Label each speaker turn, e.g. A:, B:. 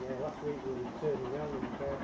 A: Yeah, last week we were turning around in the. Uh,